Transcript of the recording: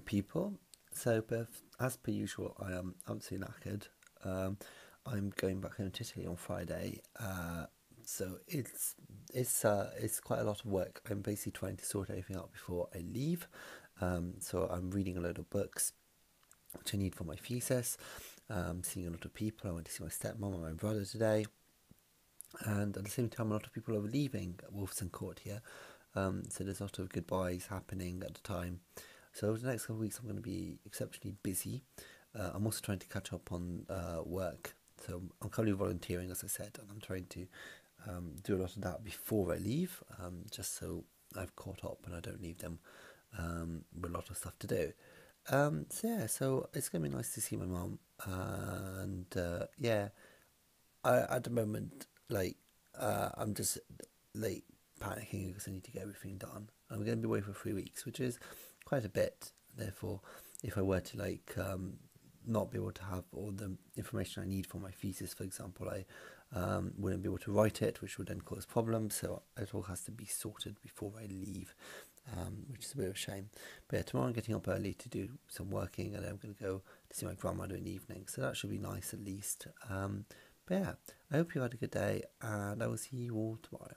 People. So, as per usual, I am absolutely knackered. Um, I'm going back home to Italy on Friday, uh, so it's it's uh, it's quite a lot of work. I'm basically trying to sort everything out before I leave. Um, so I'm reading a load of books, which I need for my thesis. Um, seeing a lot of people. I went to see my stepmom and my brother today, and at the same time, a lot of people are leaving Wolfson Court here. Um, so there's a lot of goodbyes happening at the time. So over the next couple of weeks, I'm going to be exceptionally busy. Uh, I'm also trying to catch up on uh, work. So I'm currently volunteering, as I said, and I'm trying to um, do a lot of that before I leave, um, just so I've caught up and I don't leave them um, with a lot of stuff to do. Um, so yeah, so it's going to be nice to see my mom, and uh, yeah, I, at the moment, like uh, I'm just like panicking because I need to get everything done. I'm going to be away for three weeks, which is quite a bit. Therefore, if I were to like um, not be able to have all the information I need for my thesis, for example, I um, wouldn't be able to write it, which would then cause problems. So it all has to be sorted before I leave, um, which is a bit of a shame. But yeah, tomorrow I'm getting up early to do some working, and I'm going to go to see my grandmother in the evening. So that should be nice at least. Um, but yeah, I hope you had a good day, and I will see you all tomorrow.